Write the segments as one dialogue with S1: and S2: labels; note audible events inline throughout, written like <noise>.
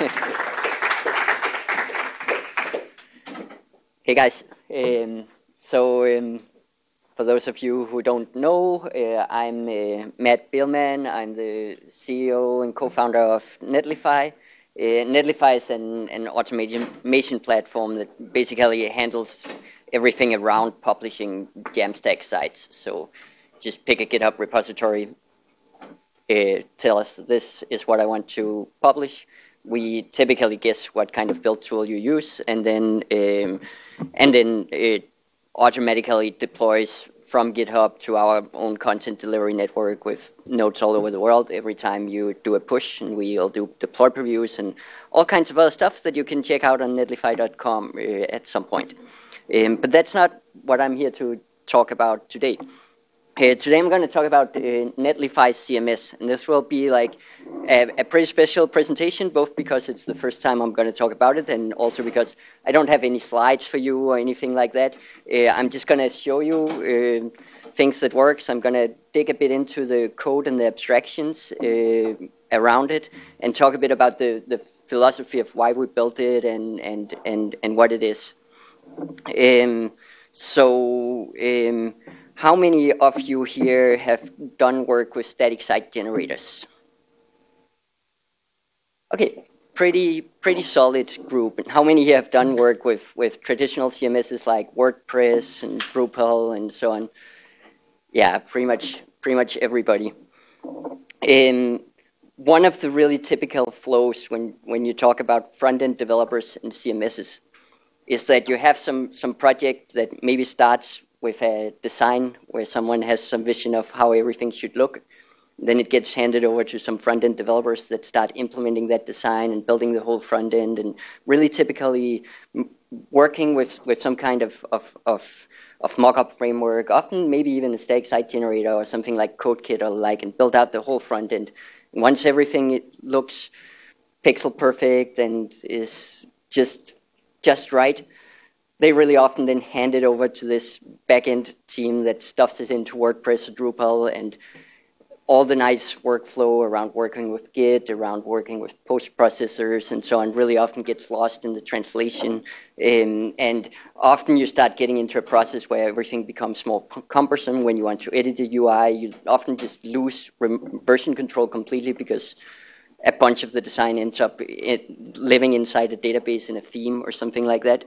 S1: <laughs> hey guys. Um, so um, for those of you who don't know, uh, I'm uh, Matt Biilmann. I'm the CEO and co-founder of Netlify. Uh, Netlify is an, an automation platform that basically handles everything around publishing Jamstack sites. So just pick a GitHub repository, uh, tell us this is what I want to publish. We typically guess what kind of build tool you use, and then um, and then it automatically deploys from GitHub to our own content delivery network with nodes all over the world every time you do a push, and we'll do deploy previews and all kinds of other stuff that you can check out on netlify.com uh, at some point. Um, but that's not what I'm here to talk about today. Uh, today I'm going to talk about uh, Netlify CMS, and this will be like a, a, pretty special presentation, both because it's the first time I'm going to talk about it, and also because I don't have any slides for you or anything like that. Uh, I'm just going to show you uh, things that works. I'm going to dig a bit into the code and the abstractions uh, around it, and talk a bit about the, the philosophy of why we built it and and and and what it is. Um, so. Um, how many of you here have done work with static site generators? Okay, pretty pretty solid group. How many have done work with, with traditional CMSs like WordPress and Drupal and so on? Yeah, pretty much pretty much everybody. Um, one of the really typical flows when, when you talk about front-end developers and CMSs is that you have some, some project that maybe starts with a design where someone has some vision of how everything should look. Then it gets handed over to some front end developers that start implementing that design and building the whole front end and really typically working with, with some kind of, of, of, of mock-up framework, often maybe even a static site generator or something like CodeKit or like, and build out the whole front end. Once everything looks pixel perfect and is just just right, they really often then hand it over to this backend team that stuffs it into WordPress or Drupal and all the nice workflow around working with Git, around working with post processors and so on really often gets lost in the translation. Um, and often you start getting into a process where everything becomes more cumbersome when you want to edit the UI. You often just lose version control completely because a bunch of the design ends up living inside a database in a theme or something like that.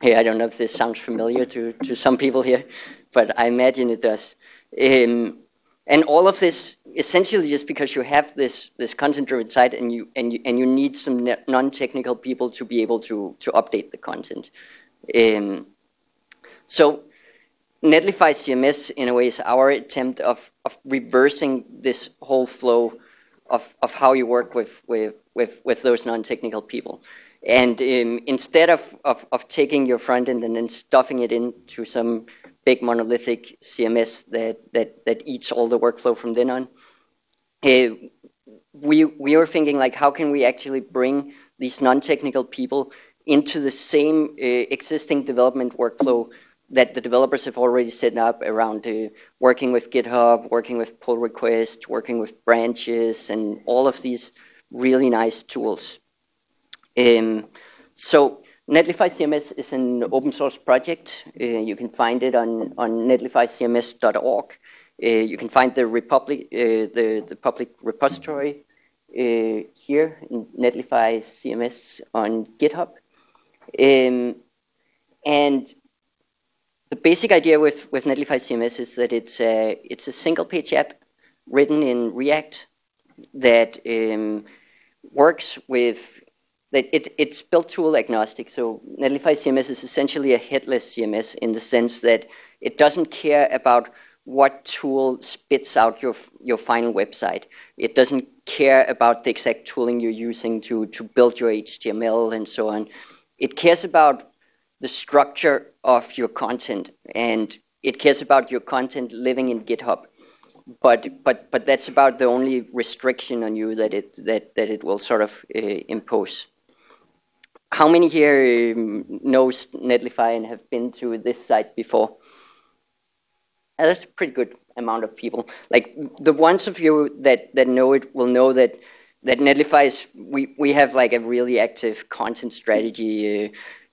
S1: Hey, I don't know if this sounds familiar to, to some people here, but I imagine it does. Um, and all of this essentially just because you have this this content-driven site and you and you and you need some non-technical people to be able to to update the content. Um, so Netlify CMS in a way is our attempt of of reversing this whole flow of of how you work with with with, with those non-technical people. And um, instead of, of, of, taking your front end and then stuffing it into some big monolithic CMS that, that, that eats all the workflow from then on, uh, we, we were thinking like, how can we actually bring these non-technical people into the same uh, existing development workflow that the developers have already set up around uh, working with GitHub, working with pull requests, working with branches, and all of these really nice tools. Um, so Netlify CMS is an open source project. Uh, you can find it on, on netlifycms.org. Uh, you can find the, Republic, uh, the, the public repository uh, here in Netlify CMS on GitHub. Um, and the basic idea with, with Netlify CMS is that it's a, it's a single page app written in React that um, works with it, it's built tool agnostic. So Netlify CMS is essentially a headless CMS in the sense that it doesn't care about what tool spits out your your final website. It doesn't care about the exact tooling you're using to to build your HTML and so on. It cares about the structure of your content and it cares about your content living in GitHub. But but but that's about the only restriction on you that it that that it will sort of uh, impose how many here um, knows Netlify and have been to this site before? Uh, that's a pretty good amount of people. Like the ones of you that, that know it will know that that Netlify is we we have like a really active content strategy. Uh,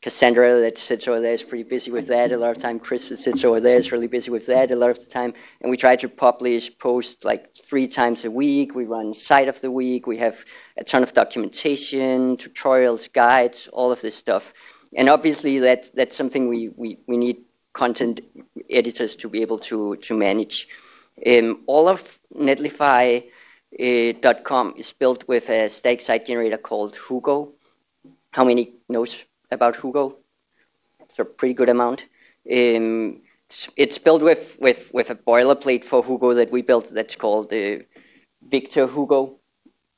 S1: Cassandra that sits over there is pretty busy with that. A lot of time, Chris that sits over there is really busy with that a lot of the time. And we try to publish posts like three times a week. We run site of the week. We have a ton of documentation, tutorials, guides, all of this stuff. And obviously, that that's something we, we, we need content editors to be able to to manage. Um, all of Netlify.com uh, is built with a static site generator called Hugo. How many knows about Hugo. It's a pretty good amount. Um, it's, it's, built with, with, with a boilerplate for Hugo that we built that's called uh, Victor Hugo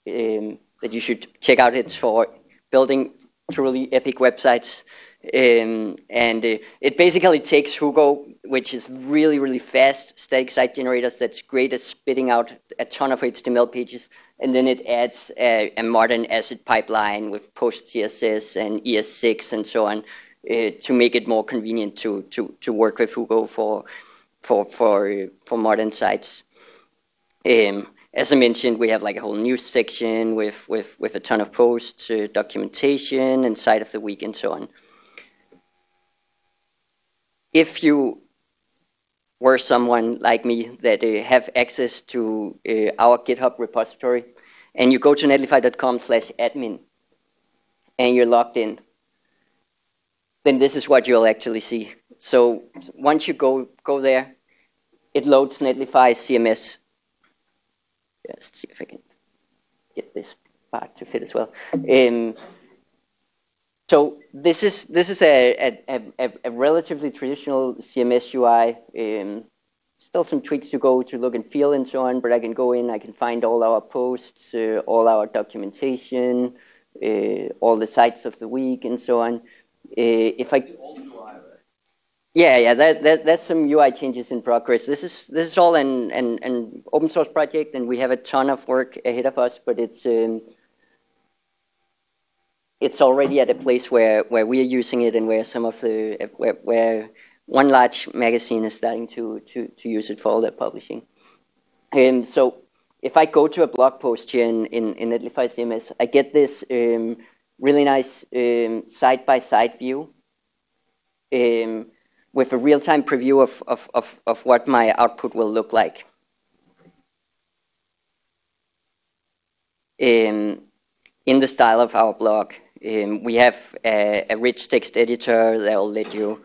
S1: um, that you should check out. It's for building truly epic websites. Um, and uh, it basically takes Hugo, which is really, really fast static site generators that's great at spitting out a ton of HTML pages, and then it adds a, a modern asset pipeline with PostCSS and ES6 and so on uh, to make it more convenient to, to, to work with Hugo for for for for modern sites. Um, as I mentioned, we have like a whole news section with with with a ton of posts, uh, documentation, and site of the week, and so on if you were someone like me that uh, have access to uh, our GitHub repository, and you go to netlify.com slash admin, and you're logged in, then this is what you'll actually see. So once you go go there, it loads Netlify CMS. Let's see if I can get this part to fit as well. Um, so this is this is a, a, a, a relatively traditional CMS UI. Um, still some tweaks to go to look and feel and so on, but I can go in, I can find all our posts, uh, all our documentation, uh, all the sites of the week, and so on. Uh, if I yeah, yeah, that, that that's some UI changes in progress. This is this is all an, an, an open source project, and we have a ton of work ahead of us. But it's um, it's already at a place where, where we are using it and where some of the where, where one large magazine is starting to, to, to use it for all their publishing. And so if I go to a blog post here in, in, in Netlify CMS, I get this um, really nice um, side-by-side view um, with a real-time preview of, of, of, of what my output will look like. Um, in the style of our blog. Um, we have a, a, rich text editor that will let you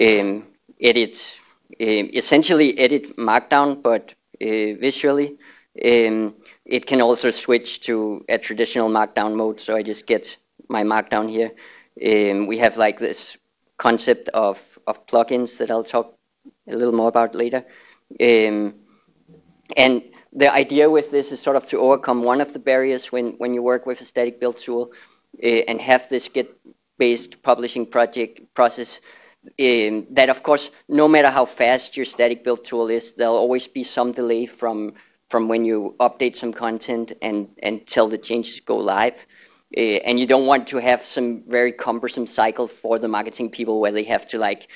S1: um, edit, um, essentially edit Markdown, but uh, visually. Um, it can also switch to a traditional Markdown mode, so I just get my Markdown here. Um, we have like this concept of, of plugins that I'll talk a little more about later. And the idea with this is sort of to overcome one of the barriers when, when you work with a static build tool and have this Git-based publishing project process. Um, that of course, no matter how fast your static build tool is, there'll always be some delay from from when you update some content and until the changes go live. Uh, and you don't want to have some very cumbersome cycle for the marketing people where they have to like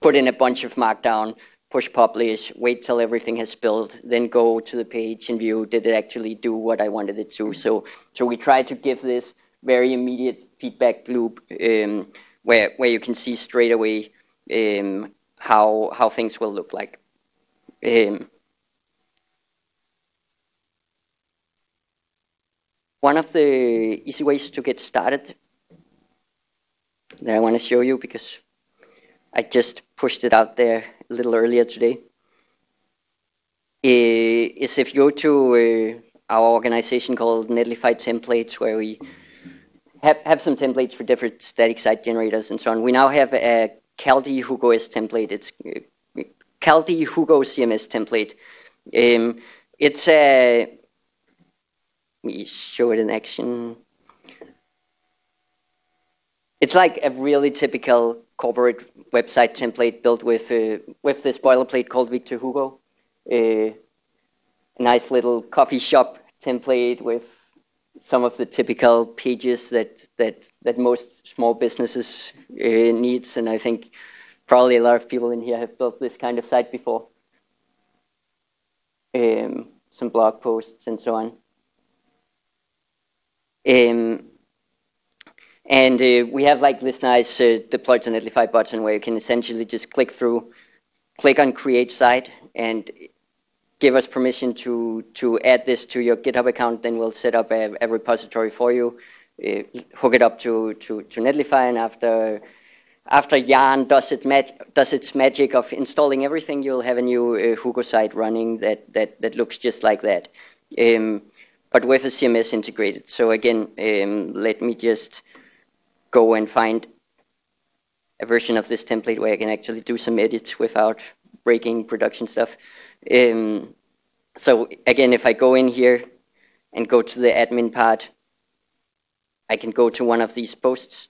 S1: put in a bunch of markdown, push publish, wait till everything has built, then go to the page and view did it actually do what I wanted it to. So so we try to give this very immediate feedback loop um, where where you can see straight away um, how how things will look like. Um, one of the easy ways to get started that I want to show you because I just pushed it out there a little earlier today is if you go to uh, our organization called Netlify Templates where we have, have some templates for different static site generators and so on. We now have a Kaldi Hugo S template. It's Kaldi Hugo CMS template. Um, it's a, let me show it in action. It's like a really typical corporate website template built with uh, with this boilerplate called Victor Hugo. Uh, a nice little coffee shop template with some of the typical pages that that that most small businesses uh, needs, and I think probably a lot of people in here have built this kind of site before. Um, some blog posts and so on. Um, and uh, we have like this nice uh, deploy to Netlify button where you can essentially just click through, click on create site, and give us permission to to add this to your GitHub account. Then we'll set up a, a repository for you, uh, hook it up to, to, to Netlify, and after after Yarn does, it mag- does its magic of installing everything, you'll have a new uh, Hugo site running that, that, that looks just like that, um, but with a CMS integrated. So again, um, let me just go and find a version of this template where I can actually do some edits without breaking production stuff. Um, so again, if I go in here and go to the admin part, I can go to one of these posts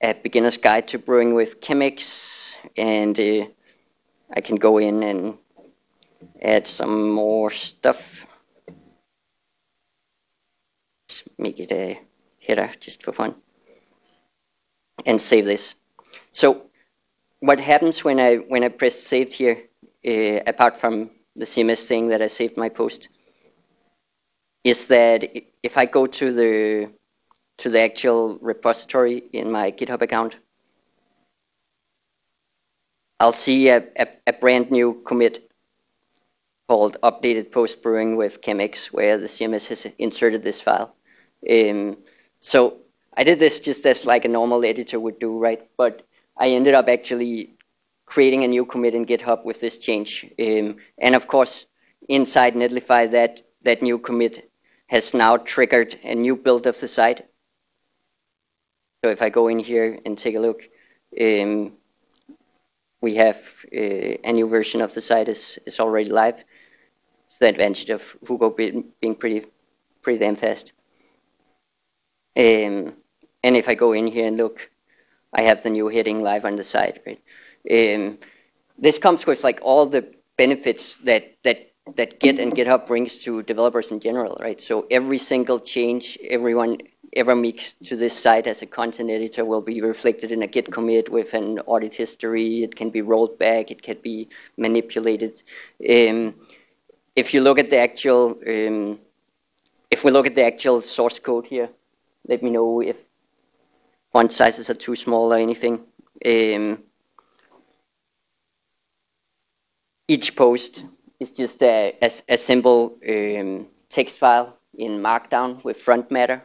S1: a beginner's guide to brewing with Chemex, and uh, I can go in and add some more stuff. Let's make it a header just for fun, and save this. So, what happens when I when I press saved here, uh, apart from the CMS saying that I saved my post, is that if I go to the to the actual repository in my GitHub account, I'll see a, a, a brand new commit called updated post brewing with Chemex where the CMS has inserted this file. Um, so I did this just as like a normal editor would do, right? But I ended up actually creating a new commit in GitHub with this change. Um, and of course, inside Netlify, that, that new commit has now triggered a new build of the site. So if I go in here and take a look, um, we have uh, a new version of the site is, is already live. It's the advantage of Hugo being, being pretty pretty damn fast. Um, and if I go in here and look, I have the new heading live on the site. Right. Um, this comes with like all the benefits that that that Git and GitHub brings to developers in general, right? So every single change everyone ever makes to this site as a content editor will be reflected in a Git commit with an audit history. It can be rolled back. It can be manipulated. Um, if you look at the actual, um, if we look at the actual source code here, let me know if font sizes are too small or anything. Um, each post is just a, a, a simple um, text file in Markdown with front matter.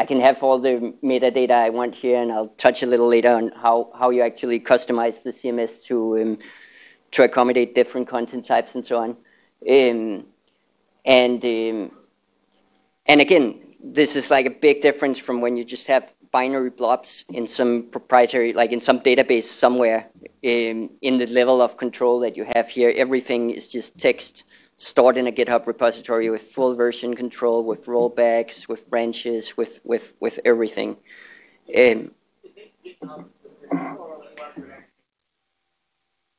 S1: I can have all the metadata I want here, and I'll touch a little later on how, how you actually customize the CMS to um, to accommodate different content types and so on. Um, and um, and again, this is like a big difference from when you just have binary blobs in some proprietary, like in some database somewhere. Um, in the level of control that you have here, everything is just text stored in a GitHub repository with full version control, with rollbacks, with branches, with with with everything. Um,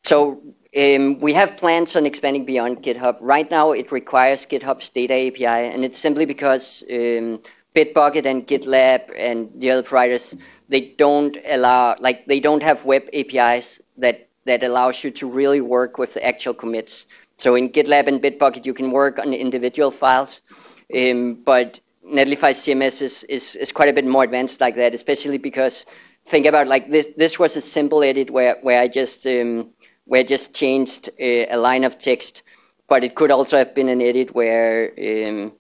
S1: so um, we have plans on expanding beyond GitHub. Right now, it requires GitHub's data API, and it's simply because um, Bitbucket and GitLab and the other providers they don't allow, like they don't have web APIs that that allows you to really work with the actual commits. So in GitLab and Bitbucket, you can work on individual files, um, but Netlify CMS is, is, is quite a bit more advanced like that, especially because think about like this. This was a simple edit where where I just um, where just changed a, a, line of text, but it could also have been an edit where um,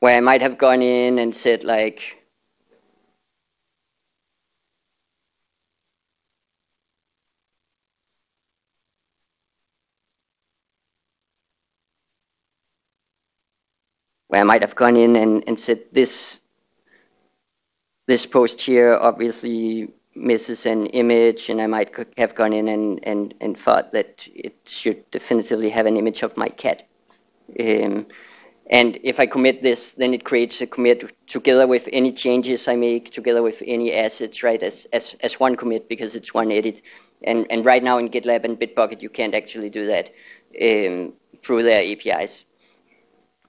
S1: where I might have gone in and said like where I might have gone in and, and said this this post here obviously misses an image and I might have gone in and, and, and thought that it should definitively have an image of my cat. Um, and if I commit this, then it creates a commit together with any changes I make, together with any assets, right, as, as, as one commit because it's one edit. And, and right now in GitLab and Bitbucket, you can't actually do that um, through their APIs.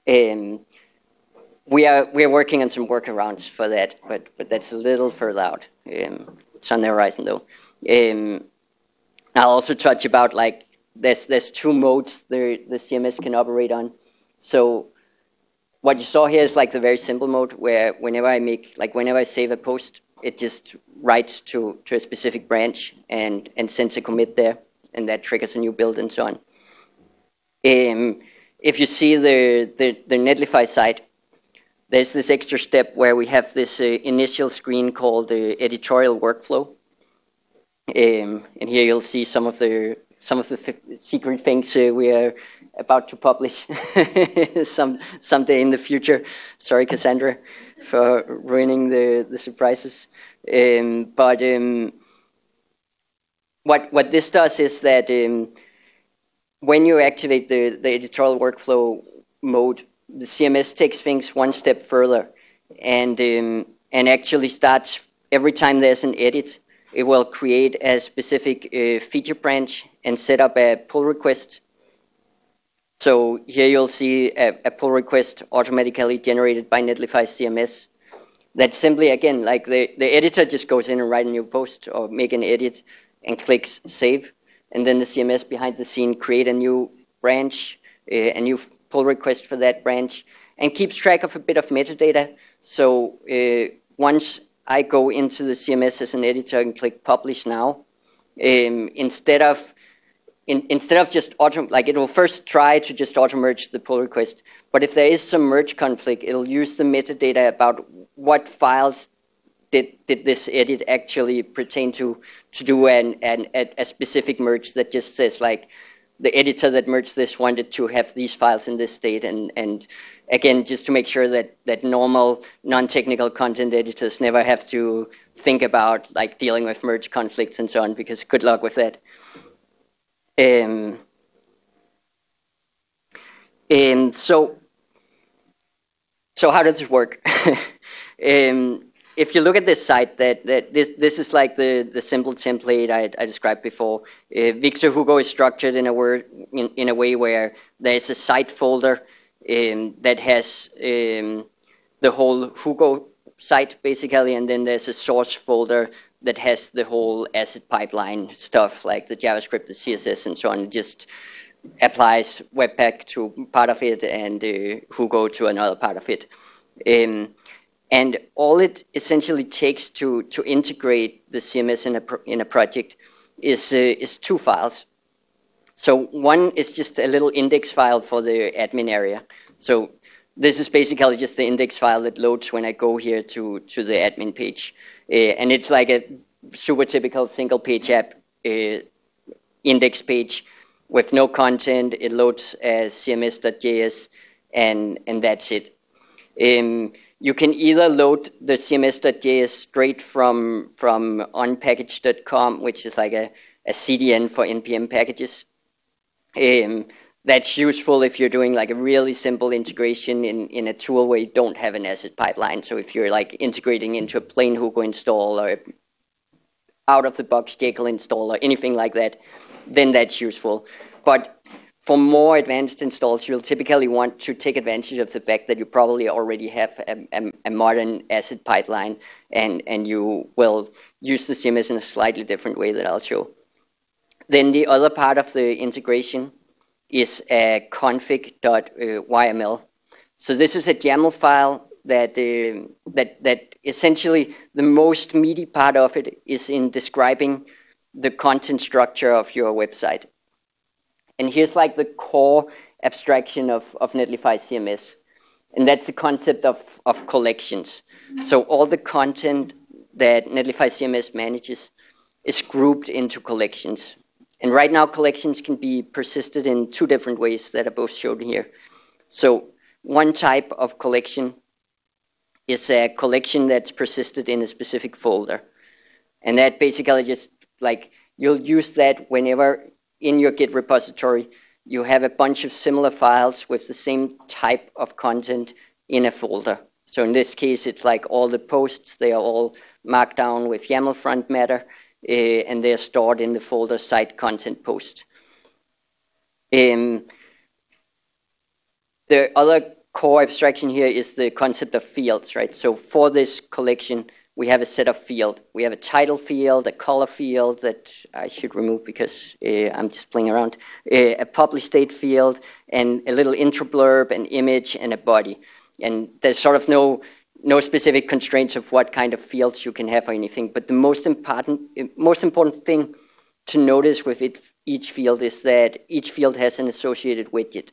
S1: Um, we are we are working on some workarounds for that, but but that's a little further out. Um, it's on the horizon though. Um, I'll also touch about like there's there's two modes the the CMS can operate on. So what you saw here is like the very simple mode where whenever I make, like whenever I save a post, it just writes to, to a specific branch and, and sends a commit there, and that triggers a new build and so on. Um, if you see the, the, the Netlify site, there's this extra step where we have this uh, initial screen called the editorial workflow. Um, and here you'll see some of the some of the secret things uh, we are about to publish <laughs> some someday in the future. Sorry, Cassandra, for ruining the the surprises. Um, but um, what what this does is that um, when you activate the the editorial workflow mode, the CMS takes things one step further, and um, and actually starts every time there's an edit it will create a specific uh, feature branch and set up a pull request. So here you'll see a, a, pull request automatically generated by Netlify CMS. That's simply, again, like the, the editor just goes in and write a new post or make an edit and clicks save. And then the CMS behind the scene create a new branch, uh, a new pull request for that branch, and keeps track of a bit of metadata. So uh, once I go into the CMS as an editor and click publish now. Um, instead of in, instead of just auto like it will first try to just auto merge the pull request, but if there is some merge conflict, it'll use the metadata about what files did did this edit actually pertain to to do an, an a specific merge that just says like the editor that merged this wanted to have these files in this state and and again, just to make sure that, that normal non-technical content editors never have to think about like dealing with merge conflicts and so on, because good luck with that. Um, and so, so how does this work? <laughs> um, if you look at this site, that, that this this is like the, the simple template I, I described before. Uh, Victor Hugo is structured in a word in, in a way where there's a site folder um, that has um, the whole Hugo site basically, and then there's a source folder that has the whole asset pipeline stuff like the JavaScript, the CSS, and so on. It just applies Webpack to part of it and uh, Hugo to another part of it. Um, and all it essentially takes to, to integrate the CMS in a, pro- in a project is, uh, is two files. So one is just a little index file for the admin area. So this is basically just the index file that loads when I go here to, to the admin page. Uh, and it's like a super typical single page app uh, index page with no content. It loads as cms.js and, and that's it. Um, you can either load the cms.js straight from, from unpkg.com, which is like a, a CDN for NPM packages, um, that's useful if you're doing like a really simple integration in, in a tool where you don't have an asset pipeline. So if you're like integrating into a plain Hugo install or out of the box Jekyll install or anything like that, then that's useful. But for more advanced installs, you'll typically want to take advantage of the fact that you probably already have a, a, a modern asset pipeline and, and you will use the CMS in a slightly different way that I'll show. Then the other part of the integration is a config.yml. So this is a YAML file that uh, that that essentially the most meaty part of it is in describing the content structure of your website. And here's like the core abstraction of, of Netlify CMS. And that's the concept of, of collections. So all the content that Netlify CMS manages is grouped into collections. And right now, collections can be persisted in two different ways that are both shown here. So one type of collection is a collection that's persisted in a specific folder. And that basically just like you'll use that whenever in your Git repository you have a bunch of similar files with the same type of content in a folder. So in this case, it's like all the posts, they are all Markdown with YAML front matter, uh, and they're stored in the folder site content post. Um, the other core abstraction here is the concept of fields, right? So for this collection, we have a set of field. We have a title field, a color field that I should remove because uh, I'm just playing around, uh, a published date field, and a little intro blurb, an image, and a body. And there's sort of no no specific constraints of what kind of fields you can have or anything. But the most important most important thing to notice with it, each field is that each field has an associated widget.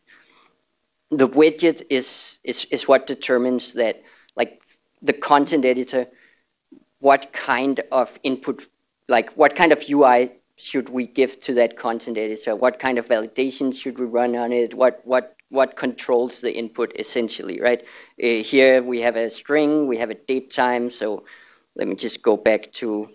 S1: The widget is is is what determines that like the content editor what kind of input, like what kind of UI should we give to that content editor? What kind of validation should we run on it? What what what controls the input essentially, right? Uh, here we have a string, we have a date time. So let me just go back to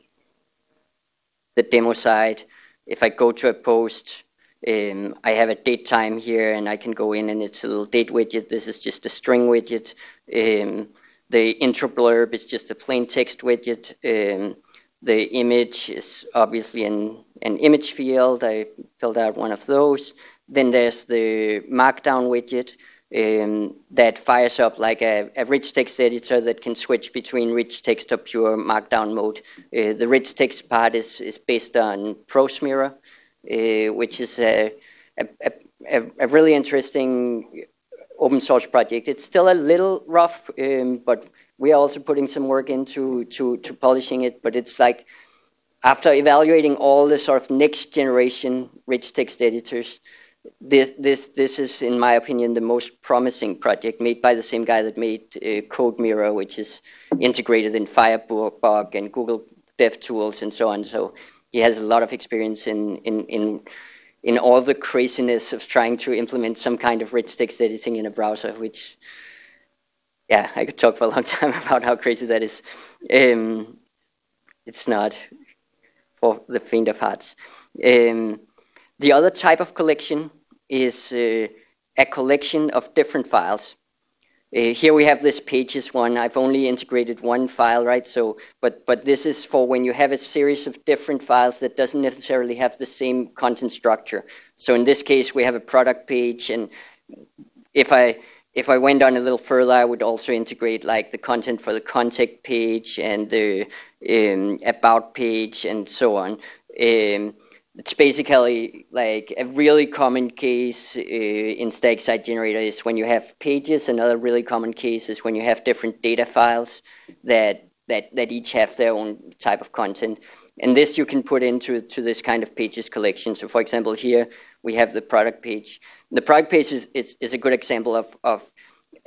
S1: the demo side. If I go to a post, um, I have a date time here, and I can go in and it's a little date widget. This is just a string widget. Um, the intro blurb is just a plain text widget. Um, the image is obviously an, an image field. I filled out one of those. Then there's the markdown widget um, that fires up like a, a, rich text editor that can switch between rich text or pure markdown mode. Uh, the rich text part is, is based on ProseMirror, uh, which is a, a, a, a really interesting open source project. It's still a little rough, um, but we are also putting some work into to, to polishing it. But it's like after evaluating all the sort of next generation rich text editors, this this this is, in my opinion, the most promising project made by the same guy that made uh, CodeMirror, which is integrated in Firebug and Google DevTools and so on. So he has a lot of experience in in in in all the craziness of trying to implement some kind of rich text editing in a browser, which, yeah, I could talk for a long <laughs> time about how crazy that is. Um, it's not for the faint of hearts. Um, the other type of collection is uh, a collection of different files. Uh, here we have this pages one. I've only integrated one file, right? So, but but this is for when you have a series of different files that doesn't necessarily have the same content structure. So in this case, we have a product page, and if I if I went on a little further, I would also integrate like the content for the contact page and the um, about page and so on. Um, it's basically like a really common case uh, in static site generator is when you have pages. Another really common case is when you have different data files that that that each have their own type of content. And this you can put into to this kind of pages collection. So, for example, here we have the product page. The product page is is, is a good example of of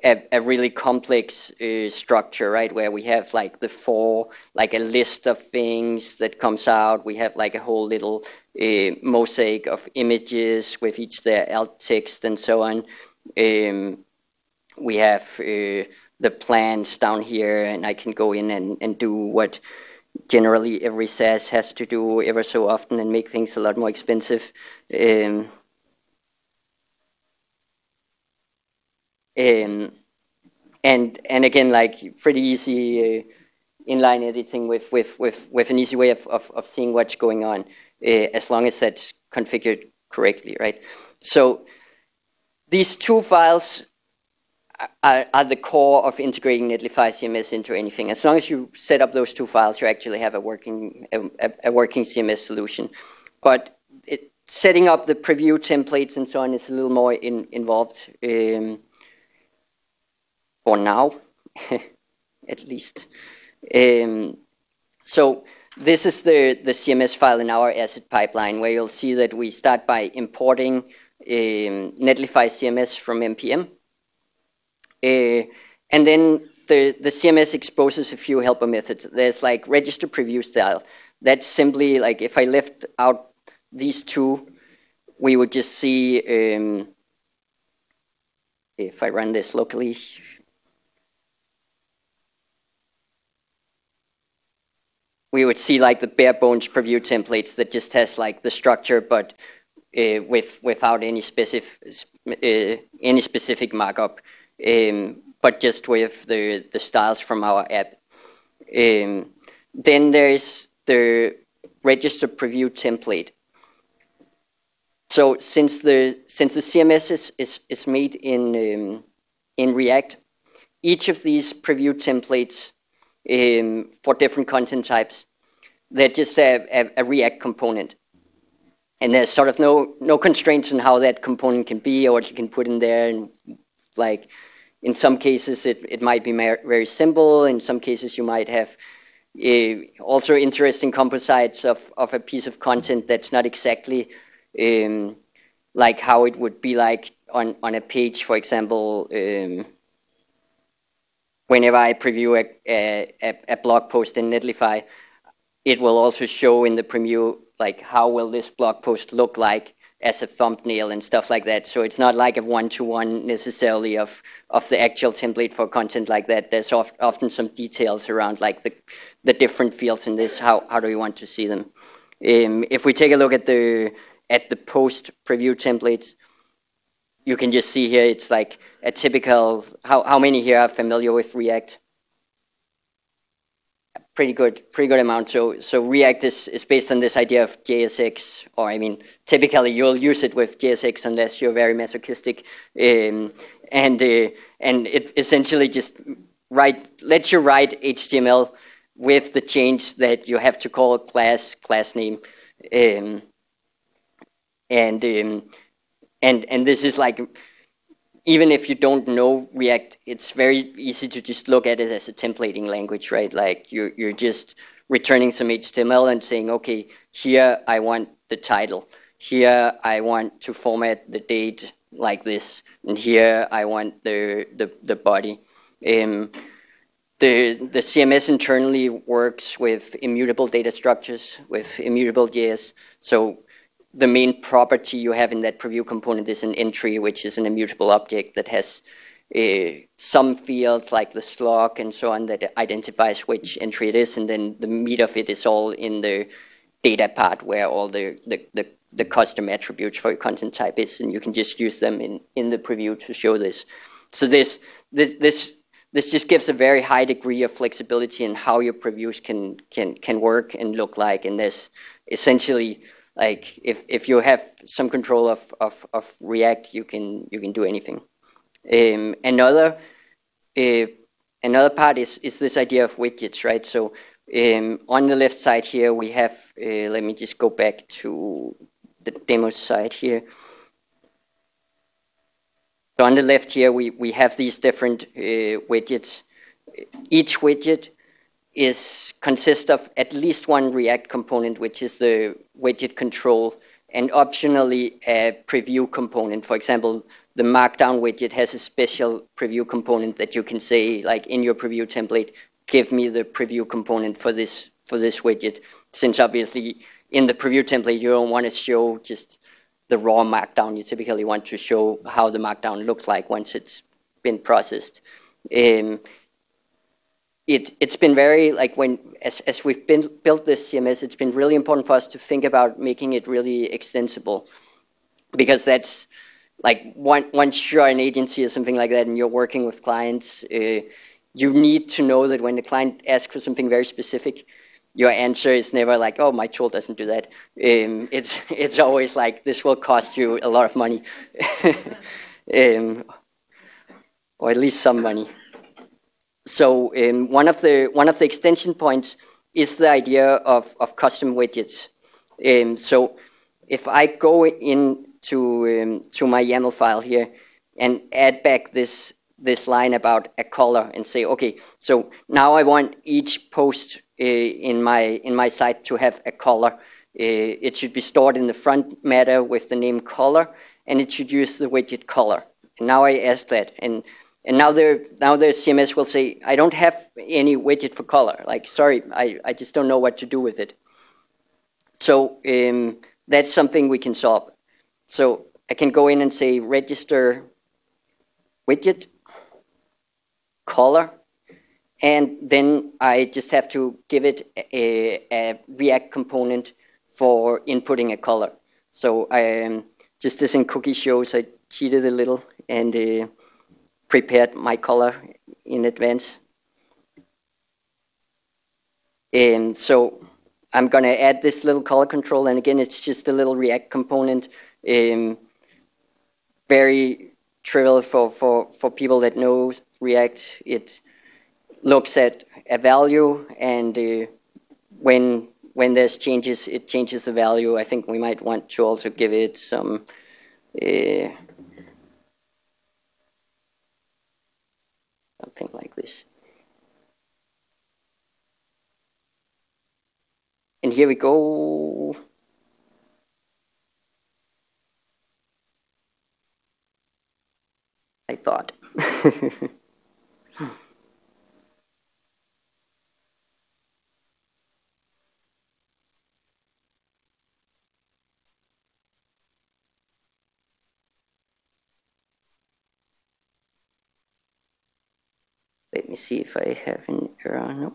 S1: a, a really complex uh, structure, right? Where we have like the four, like a list of things that comes out. We have like a whole little a mosaic of images with each their alt text and so on. Um, we have uh, the plans down here, and I can go in and, and do what generally every SaaS has to do ever so often and make things a lot more expensive. Um, um, and and again, like pretty easy uh, inline editing with, with, with, with an easy way of, of, of seeing what's going on uh, as long as that's configured correctly, right? So these two files are, are, the core of integrating Netlify CMS into anything. As long as you set up those two files, you actually have a working a, a working CMS solution. But it, setting up the preview templates and so on is a little more in, involved um, for now, <laughs> at least. Um, so this is the, the CMS file in our asset pipeline where you'll see that we start by importing um, Netlify CMS from NPM. Uh, and then the, the CMS exposes a few helper methods. There's like register preview style. That's simply like if I left out these two, we would just see um, if I run this locally, we would see like the bare bones preview templates that just has like the structure, but uh, with without any specific uh, any specific markup, um, but just with the the styles from our app. Um, then there's the register preview template. So since the since the CMS is is, is made in um, in React, each of these preview templates um, for different content types. They're just a, a, a, React component. And there's sort of no, no constraints on how that component can be or what you can put in there. And like in some cases, it, it might be very simple. In some cases, you might have uh, also interesting composites of, of a piece of content that's not exactly um, like how it would be like on, on a page, for example, um, whenever I preview a, a, a, blog post in Netlify, it will also show in the preview like how will this blog post look like as a thumbnail and stuff like that. So it's not like a one-to-one necessarily of of the actual template for content like that. There's oft, often some details around like the the different fields in this. How how do we want to see them? Um, if we take a look at the at the post preview templates, you can just see here it's like a typical, how, how many here are familiar with React? Pretty good, pretty good amount. So, so React is, is based on this idea of JSX, or I mean, typically you'll use it with JSX unless you're very masochistic, um, and uh, and it essentially just write lets you write HTML with the change that you have to call class class name. Um, and um, and and this is like even if you don't know React, it's very easy to just look at it as a templating language, right? Like you're you're just returning some HTML and saying, okay, here I want the title, here I want to format the date like this, and here I want the the, the body. Um, the, the CMS internally works with immutable data structures, with immutable JS. So the main property you have in that preview component is an entry, which is an immutable object that has uh, some fields like the slug and so on that identifies which entry it is, and then the meat of it is all in the data part where all the, the, the, the custom attributes for your content type is, and you can just use them in, in the preview to show this. So this this this this just gives a very high degree of flexibility in how your previews can can can work and look like, and this essentially like if if you have some control of, of, of React, you can you can do anything. Um, another uh, another part is is this idea of widgets, right? So um, on the left side here we have. Uh, let me just go back to the demo side here. So on the left here we we have these different uh, widgets. Each widget is consists of at least one React component, which is the widget control, and optionally a preview component. For example, the Markdown widget has a special preview component that you can say, like in your preview template, give me the preview component for this for this widget. Since obviously in the preview template you don't want to show just the raw Markdown. You typically want to show how the Markdown looks like once it's been processed. Um, it, it's been very like when as, as we've been built this CMS, it's been really important for us to think about making it really extensible, because that's like once you're an agency or something like that, and you're working with clients, uh, you need to know that when the client asks for something very specific, your answer is never like, "Oh, my tool doesn't do that." Um, it's <laughs> it's always like, "This will cost you a lot of money," <laughs> um, or at least some money so um, one of the one of the extension points is the idea of, of custom widgets. Um, so if I go into um, to my YAML file here and add back this this line about a color and say, okay, so now I want each post uh, in my in my site to have a color. Uh, it should be stored in the front matter with the name color, and it should use the widget color. And now I ask that, and and now their now the CMS will say, I don't have any widget for color. Like, sorry, I, I just don't know what to do with it. So um, that's something we can solve. So I can go in and say register widget color, and then I just have to give it a, a React component for inputting a color. So I um, just as in cookie shows, I cheated a little and. Uh, prepared my color in advance. And so I'm going to add this little color control. And again, it's just a little React component. Um, very trivial for, for, for people that know React. It looks at a value and uh, when when there's changes, it changes the value. I think we might want to also give it some uh, something like this. And here we go. I thought. <laughs> Let me see if I have an error. No.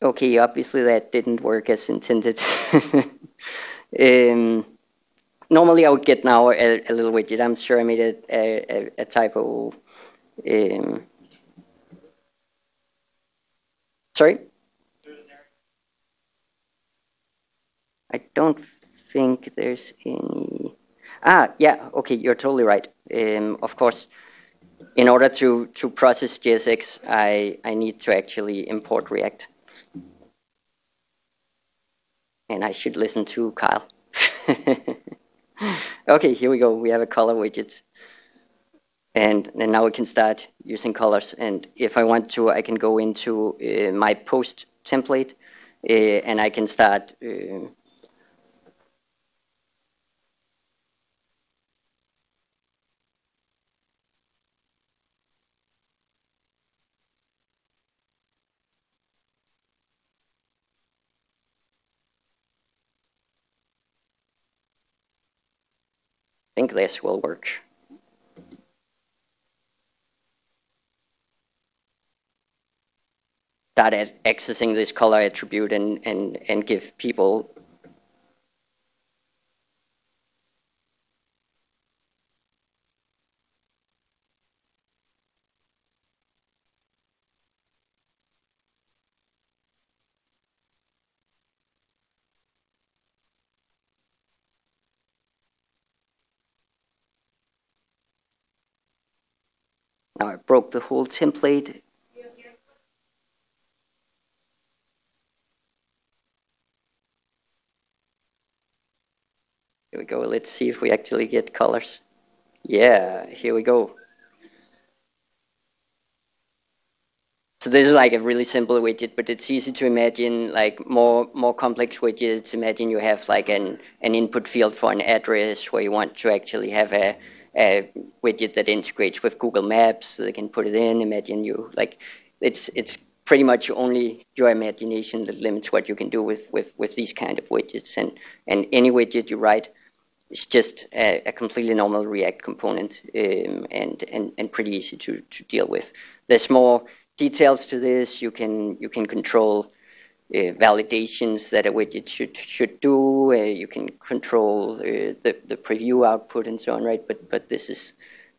S1: Okay, obviously that didn't work as intended. <laughs> um, normally I would get now a, a, little widget. I'm sure I made a, a, a typo. Um, sorry? I don't think there's any. Ah, yeah, okay, you're totally right. Um, of course, in order to, to process JSX, I, I need to actually import React. And I should listen to Kyle. <laughs> okay, here we go. We have a color widget. And, and now we can start using colors. And if I want to, I can go into uh, my post template uh, and I can start uh, think this will work. Start accessing this color attribute and, and, and give people broke the whole template. Here we go. Let's see if we actually get colors. Yeah, here we go. So this is like a really simple widget, but it's easy to imagine like more more complex widgets. Imagine you have like an an input field for an address where you want to actually have a a widget that integrates with Google Maps, so they can put it in. Imagine you like it's it's pretty much only your imagination that limits what you can do with with with these kind of widgets. And and any widget you write is just a, a completely normal React component um, and and and pretty easy to to deal with. There's more details to this. You can you can control uh, validations that a widget should should do. Uh, you can control uh, the the preview output and so on, right? But but this is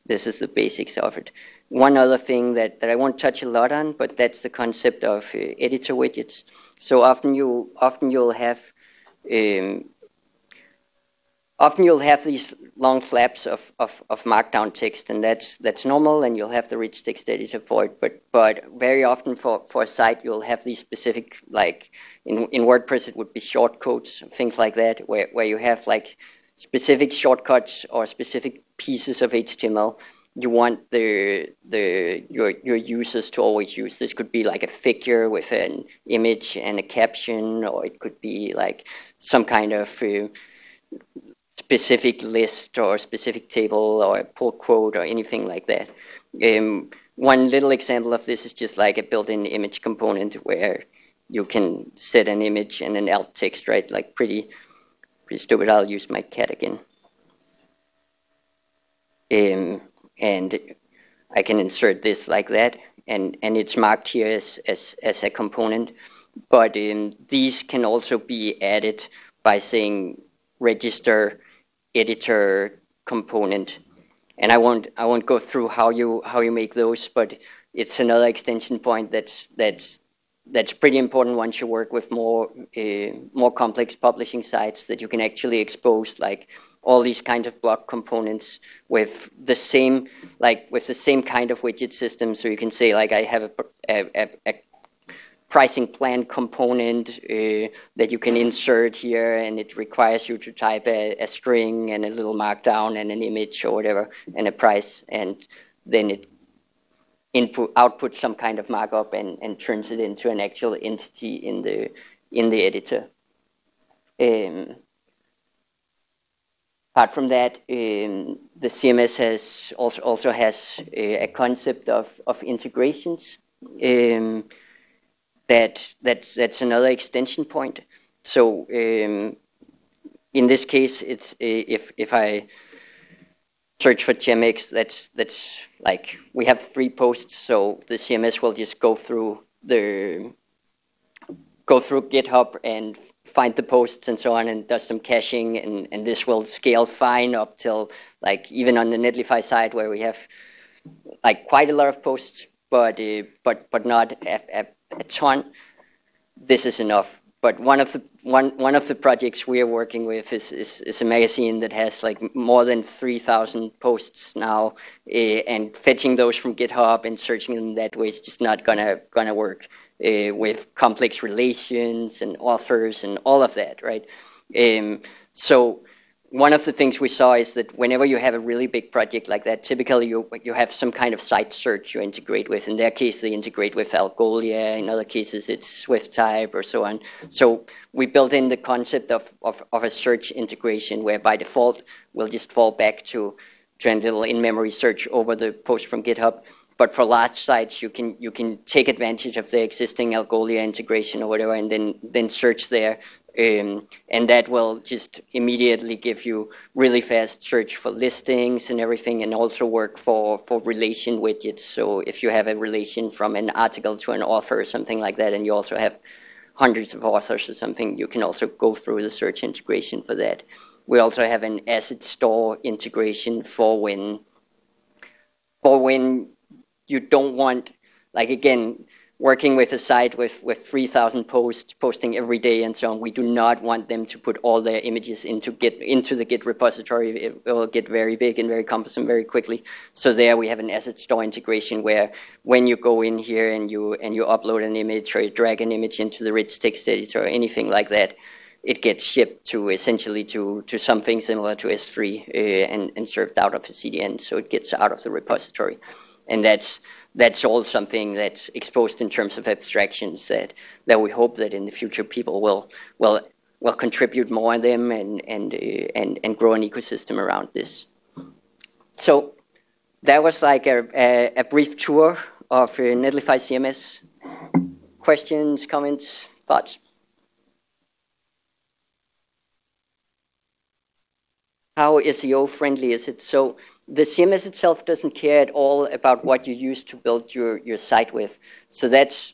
S1: this is the basics of it. One other thing that, that I won't touch a lot on, but that's the concept of uh, editor widgets. So often you often you'll have um, often you'll have these long flaps of, of, of markdown text, and that's that's normal, and you'll have the rich text editor for it. But but very often for, for a site, you'll have these specific like in in WordPress it would be shortcodes, things like that, where where you have like specific shortcuts or specific pieces of HTML you want the the your your users to always use. This could be like a figure with an image and a caption, or it could be like some kind of uh, specific list or specific table or pull quote or anything like that. Um, one little example of this is just like a built-in image component where you can set an image and an alt text, right? Like pretty, pretty stupid. I'll use my cat again. Um, and I can insert this like that, and, and it's marked here as, as, as a component. But um, these can also be added by saying register editor component. And I won't I won't go through how you how you make those, but it's another extension point that's that's that's pretty important once you work with more uh, more complex publishing sites that you can actually expose like all these kind of block components with the same, like with the same kind of widget system. So you can say like I have a, a, a pricing plan component uh, that you can insert here, and it requires you to type a, a, string and a little markdown and an image or whatever and a price, and then it input outputs some kind of markup and, and turns it into an actual entity in the in the editor. Um, apart from that, um, the CMS has also also has a, a concept of of integrations. Um, that that's that's another extension point. So um, in this case, it's if if I search for GEMX, that's that's like we have three posts, so the CMS will just go through the go through GitHub and find the posts and so on and does some caching and, and this will scale fine up till like even on the Netlify side where we have like quite a lot of posts but uh, but but not a, a, a ton. This is enough. But one of the one one of the projects we are working with is, is, is a magazine that has like more than three thousand posts now, uh, and fetching those from GitHub and searching them that way is just not gonna gonna work uh, with complex relations and authors and all of that, right? Um, so one of the things we saw is that whenever you have a really big project like that, typically you you have some kind of site search you integrate with. In their case, they integrate with Algolia. In other cases, it's Swiftype or so on. So we built in the concept of, of, of a search integration where by default we'll just fall back to, to a little in-memory search over the post from GitHub. But for large sites, you can you can take advantage of the existing Algolia integration or whatever, and then then search there um, and that will just immediately give you really fast search for listings and everything, and also work for, for relation widgets. So if you have a relation from an article to an author or something like that, and you also have hundreds of authors or something, you can also go through the search integration for that. We also have an asset store integration for when for when you don't want like again working with a site with, with 3,000 posts, posting every day and so on, we do not want them to put all their images into Git into the Git repository. It will get very big and very cumbersome very quickly. So there we have an asset store integration where when you go in here and you and you upload an image or you drag an image into the rich text editor or anything like that, it gets shipped to essentially to, to something similar to S3 uh, and, and served out of the CDN. So it gets out of the repository. And that's that's all something that's exposed in terms of abstractions that, that we hope that in the future people will will will contribute more in them and and uh, and and grow an ecosystem around this. So that was like a, a, a brief tour of uh, Netlify CMS. Questions, comments, thoughts? How SEO friendly is it? So the CMS itself doesn't care at all about what you use to build your, your site with. So that's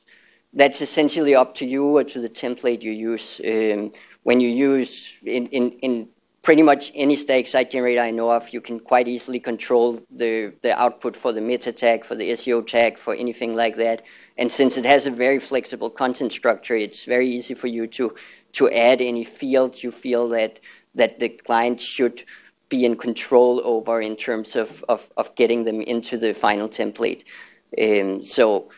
S1: that's essentially up to you or to the template you use. Um, when you use in, in, in pretty much any static site generator I know of, you can quite easily control the, the output for the meta tag, for the SEO tag, for anything like that. And since it has a very flexible content structure, it's very easy for you to to add any fields you feel that that the client should be in control over in terms of, of, of getting them into the final template. Um, so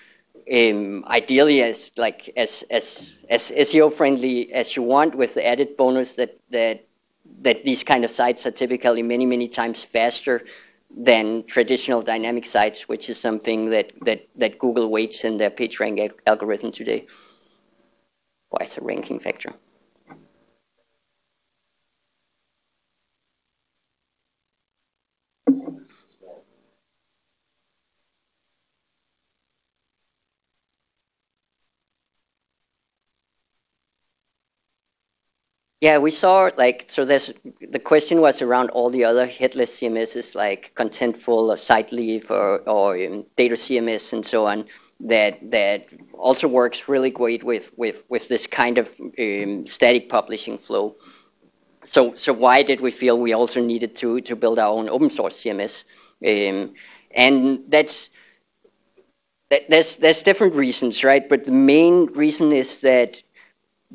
S1: um, ideally, as like as as as SEO friendly as you want, with the added bonus that that that these kind of sites are typically many many times faster than traditional dynamic sites, which is something that that that Google weights in their PageRank algorithm today. Why it's a ranking factor. Yeah, we saw like so. The question was around all the other headless CMSs like Contentful or Siteleaf or or um, DatoCMS and so on. That that also works really great with with with this kind of um, static publishing flow. So so why did we feel we also needed to to build our own open source CMS? Um, and that's that, there's there's different reasons, right? But the main reason is that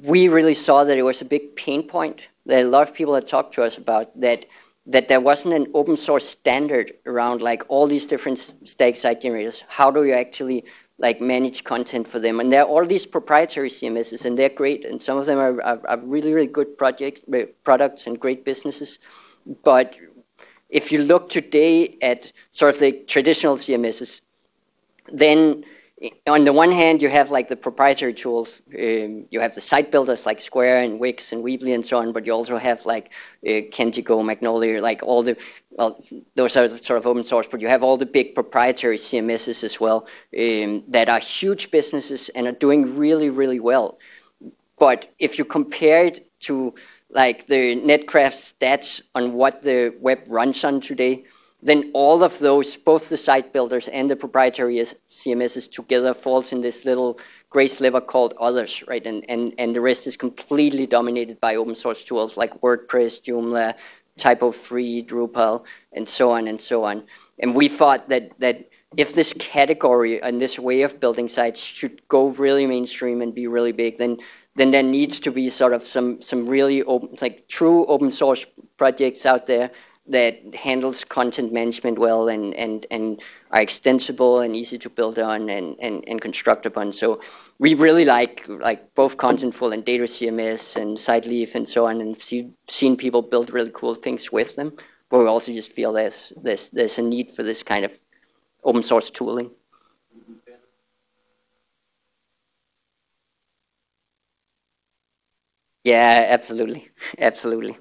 S1: we really saw that it was a big pain point that a lot of people had talked to us about that that there wasn't an open source standard around like all these different static site generators. How do you actually like manage content for them? And there are all these proprietary CMSs, and they're great, and some of them are, are, are really really good projects, uh, products, and great businesses. But if you look today at sort of the traditional CMSs, then on the one hand, you have like the proprietary tools. Um, you have the site builders like Square and Wix and Weebly and so on, but you also have like uh, Kentico, Magnolia, like all the, well, those are sort of open source, but you have all the big proprietary CMSs as well um, that are huge businesses and are doing really, really well. But if you compare it to like the Netcraft stats on what the web runs on today, then all of those, both the site builders and the proprietary CMSs together falls in this little gray sliver called others, right? And, and, and the rest is completely dominated by open source tools like WordPress, Joomla, Typo3, Drupal, and so on and so on. And we thought that, that if this category and this way of building sites should go really mainstream and be really big, then then there needs to be sort of some some really open, like true open source projects out there that handles content management well and, and, and are extensible and easy to build on and, and, and construct upon. So we really like like both Contentful and DatoCMS and SiteLeaf and so on, and see, seen people build really cool things with them. But we also just feel there's there's there's a need for this kind of open source tooling. Yeah, absolutely, absolutely.